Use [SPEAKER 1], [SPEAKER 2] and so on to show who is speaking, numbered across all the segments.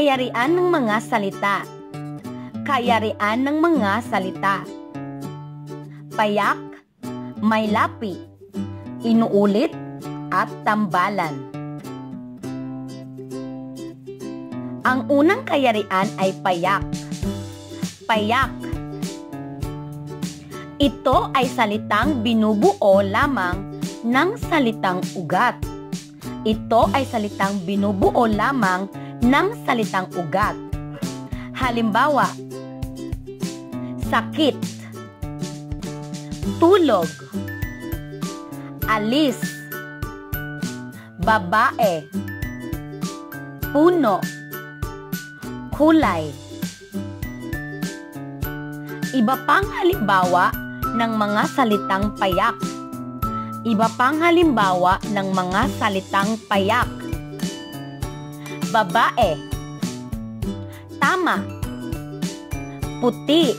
[SPEAKER 1] Kayarian ng mga salita. Kayarian ng mga salita. Payak, may lapi, inuulit, at tambalan. Ang unang kayarian ay payak. Payak. Ito ay salitang binubuo lamang ng salitang ugat. Ito ay salitang binubuo lamang ng salitang ugat. Halimbawa, sakit, tulog, alis, babae, puno, kulay. Iba pang halimbawa ng mga salitang payak. Iba pang halimbawa ng mga salitang payak. Babae. Tama. Puti.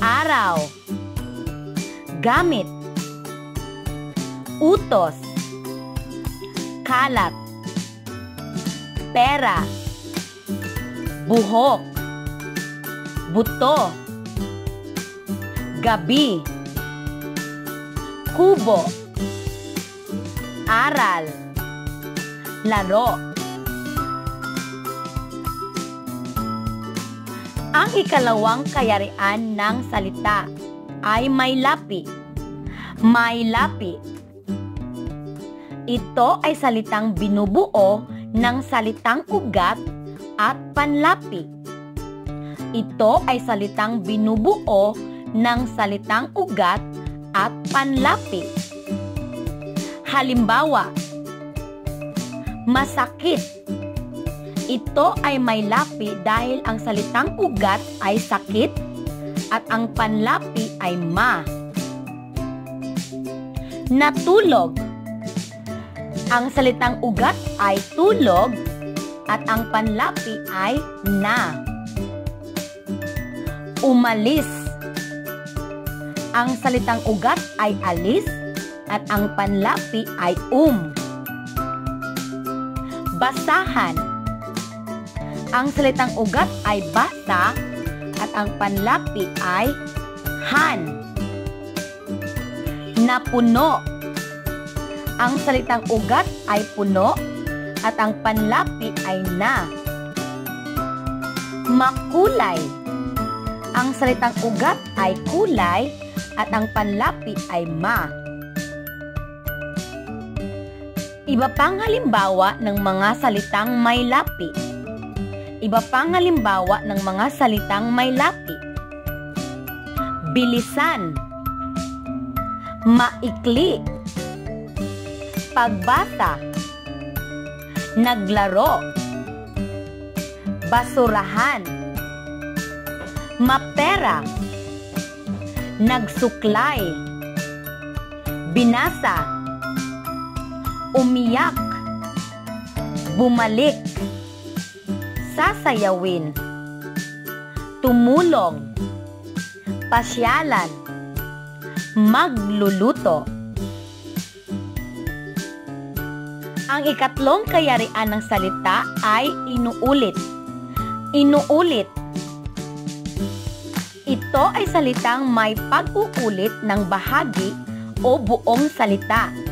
[SPEAKER 1] Araw. Gamit. Utos. Kalat. Pera. Buhok. Buto. Gabi. Kubo. Aral. Laro. Ang ikalawang kayarian ng salita ay may lapi. May lapi. Ito ay salitang binubuo ng salitang ugat at panlapi. Ito ay salitang binubuo ng salitang ugat at panlapi. Halimbawa, masakit ito ay may lapi dahil ang salitang ugat ay sakit at ang panlapi ay ma. Natulog. Ang salitang ugat ay tulog at ang panlapi ay na. Umalis. Ang salitang ugat ay alis at ang panlapi ay um. Basahan ang salitang ugat ay basa at ang panlapi ay han. Napuno. Ang salitang ugat ay puno at ang panlapi ay na. Makulay. Ang salitang ugat ay kulay at ang panlapi ay ma. Iba pang halimbawa ng mga salitang may lapi Iba pang halimbawa ng mga salitang may lapi. Bilisan. Maikli. Pagbasa. Naglaro. Basurahan. Mapera. Nagsuklay. Binasa. Umiyak. Bumalik sasayawin, tumulong, pasyalan, magluluto. Ang ikatlong kayarian ng salita ay inuulit. Inuulit. Ito ay salitang may pag-uulit ng bahagi o buong salita.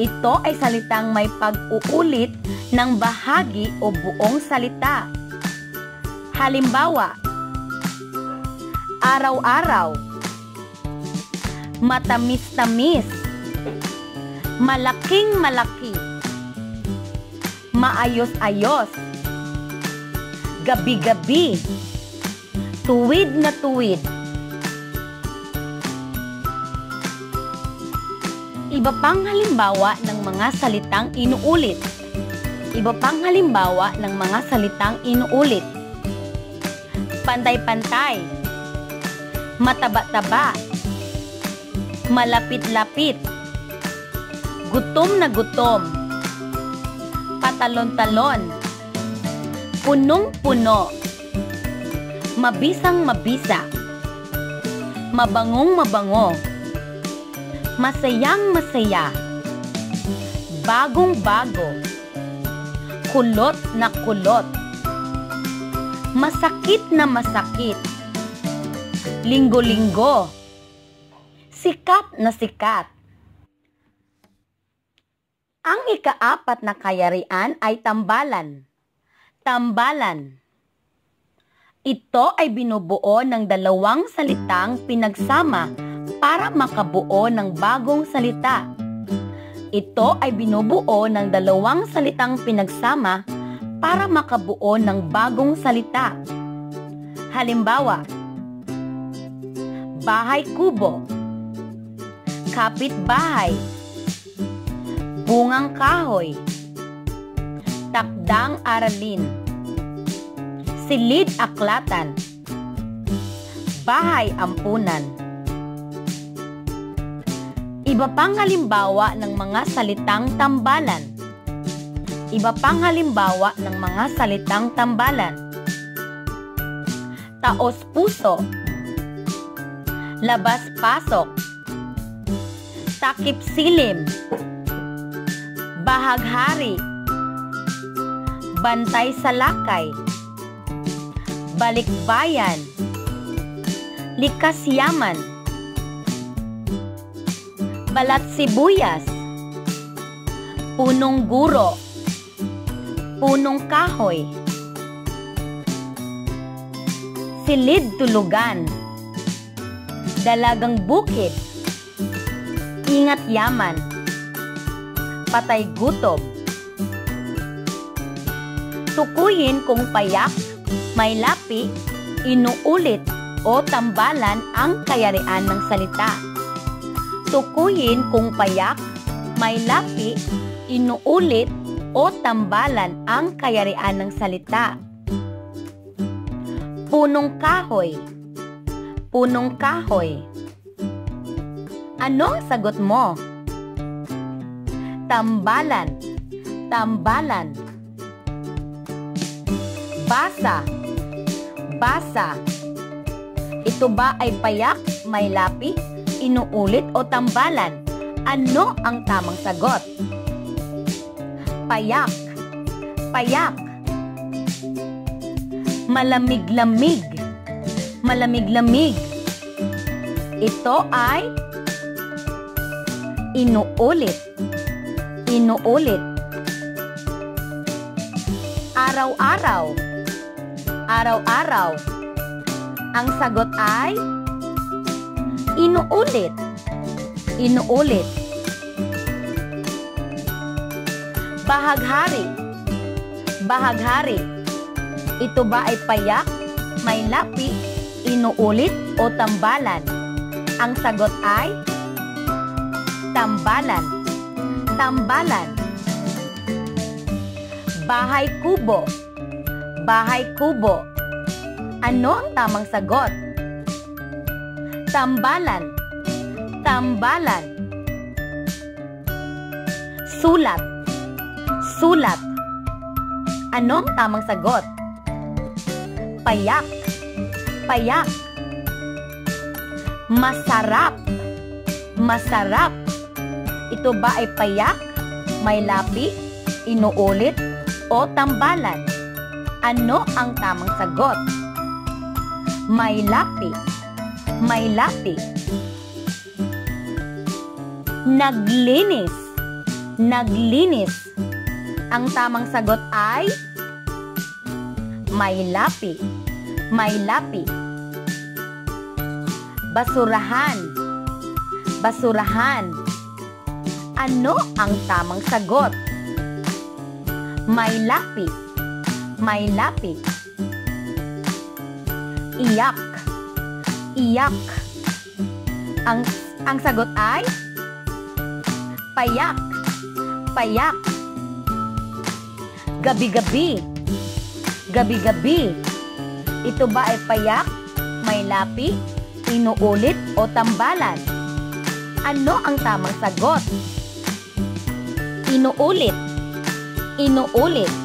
[SPEAKER 1] Ito ay salitang may pag-uulit ng bahagi o buong salita. Halimbawa, araw-araw, matamis-tamis, malaking-malaki, maayos-ayos, gabi-gabi, tuwid na tuwid. Iba pang halimbawa ng mga salitang inuulit Iba pang halimbawa ng mga salitang inuulit. Pantay-pantay. Mataba-taba. Malapit-lapit. Gutom na gutom. Patalon-talon. Punong-puno. Mabisang-mabisa. Mabangong-mabango. Masayang-masaya. Bagong-bago kulot na kulot. Masakit na masakit. Linggo-linggo. Sikat na sikat. Ang ikaapat na kayarian ay tambalan. Tambalan. Ito ay binubuo ng dalawang salitang pinagsama para makabuo ng bagong salita. Ito ay binubuo ng dalawang salitang pinagsama para makabuo ng bagong salita. Halimbawa, bahay kubo, kapit-bahay, bungang kahoy, takdang aralin, silid aklatan, bahay ampunan. Iba pang halimbawa ng mga salitang tambalan. Iba pang halimbawa ng mga salitang tambalan. Taos puso. Labas-pasok. Takip silim. Bahaghari. Bantay sa lakay. Balikbayan. Likas yaman. Balat sibuyas. Punong guro punong kahoy. Silid tulugan. Dalagang bukid. Ingat yaman. Patay gutom. Tukuyin kung payak, may lapi, inuulit o tambalan ang kayarian ng salita. Tukuyin kung payak, may lapi, inuulit o tambalan ang kayarian ng salita. Punong kahoy. Punong kahoy. Ano ang sagot mo? Tambalan. Tambalan. Basa. Basa. Ito ba ay payak, may lapi, inuulit o tambalan? Ano ang tamang sagot? payak, payak. Malamig-lamig, malamig-lamig. Ito ay inuulit, inuulit. Araw-araw, araw-araw. Ang sagot ay inuulit, inuulit. Bahaghari. Bahaghari. Ito ba ay payak, may lapi, inuulit o tambalan? Ang sagot ay tambalan. Tambalan. Bahay kubo. Bahay kubo. Ano ang tamang sagot? Tambalan. Tambalan. Sulat Sulat. Anong tamang sagot? Payak. Payak. Masarap. Masarap. Ito ba ay payak, may lapi, inuulit, o tambalan? Ano ang tamang sagot? May lapi. May lapi. Naglinis. Naglinis. Ang tamang sagot ay may lapi. May lapi. Basurahan. Basurahan. Ano ang tamang sagot? May lapi. May lapi. Iyak. Iyak. Ang ang sagot ay payak. Payak. Gabi-gabi. Gabi-gabi. Ito ba ay payak, may lapi, inuulit o tambalan? Ano ang tamang sagot? Inuulit. Inuulit.